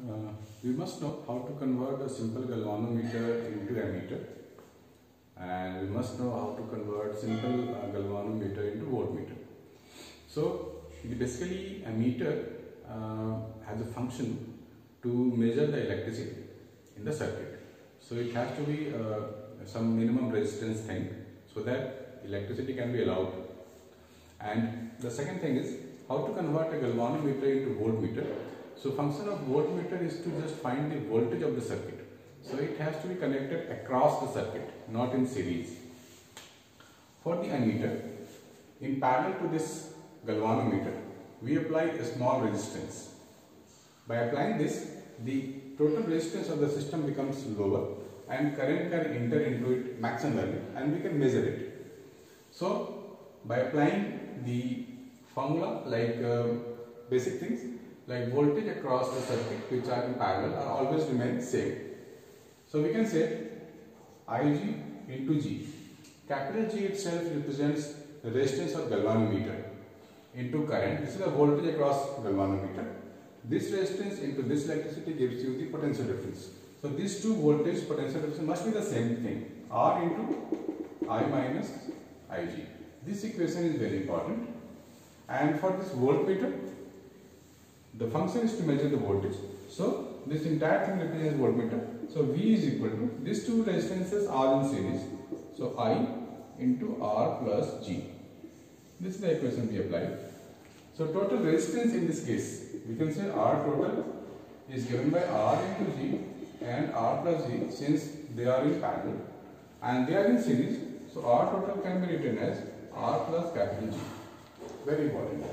Uh, we must know how to convert a simple galvanometer into ammeter and we must know how to convert simple uh, galvanometer into voltmeter. So basically ammeter uh, has a function to measure the electricity in the circuit. So it has to be uh, some minimum resistance thing so that electricity can be allowed. And the second thing is how to convert a galvanometer into voltmeter. So function of voltmeter is to just find the voltage of the circuit. So it has to be connected across the circuit, not in series. For the ammeter, in parallel to this galvanometer, we apply a small resistance. By applying this, the total resistance of the system becomes lower and current can enter into it maximally and we can measure it. So, by applying the formula like uh, basic things like voltage across the circuit which are in parallel are always remain same. So, we can say Ig into G. Capital G itself represents the resistance of galvanometer into current. This is the voltage across galvanometer. This resistance into this electricity gives you the potential difference. So these two voltage potential difference must be the same thing. R into I minus Ig. This equation is very important. And for this voltmeter, the function is to measure the voltage. So this entire thing represents voltmeter. So V is equal to these two resistances are in series. So I into R plus G. This is the equation we apply. So total resistance in this case, we can say R total is given by R into G and R plus G since they are in parallel and they are in series. So R total can be written as R plus capital G. Very important.